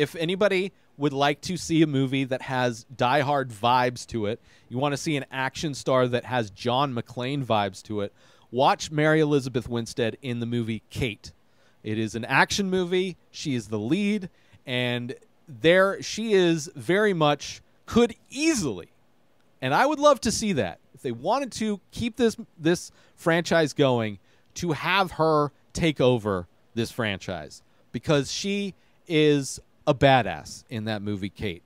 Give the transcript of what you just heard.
if anybody would like to see a movie that has Die Hard vibes to it, you want to see an action star that has John McClane vibes to it, watch Mary Elizabeth Winstead in the movie Kate. It is an action movie. She is the lead, and there she is very much could easily, and I would love to see that if they wanted to keep this this franchise going, to have her take over this franchise because she is a badass in that movie, Kate.